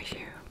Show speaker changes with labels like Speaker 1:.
Speaker 1: Are you.